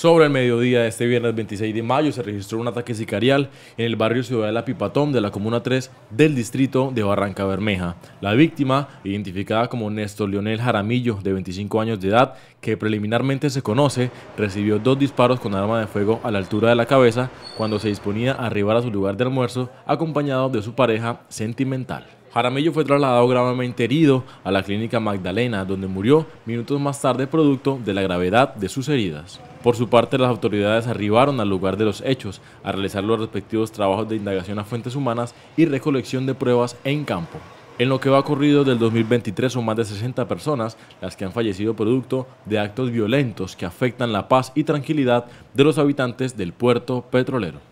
Sobre el mediodía de este viernes 26 de mayo se registró un ataque sicarial en el barrio Ciudad de la Pipatón de la Comuna 3 del distrito de Barranca Bermeja. La víctima, identificada como Néstor Leonel Jaramillo, de 25 años de edad, que preliminarmente se conoce, recibió dos disparos con arma de fuego a la altura de la cabeza cuando se disponía a arribar a su lugar de almuerzo acompañado de su pareja sentimental. Jaramillo fue trasladado gravemente herido a la clínica Magdalena, donde murió minutos más tarde producto de la gravedad de sus heridas. Por su parte, las autoridades arribaron al lugar de los hechos a realizar los respectivos trabajos de indagación a fuentes humanas y recolección de pruebas en campo. En lo que va corrido del 2023 son más de 60 personas las que han fallecido producto de actos violentos que afectan la paz y tranquilidad de los habitantes del puerto petrolero.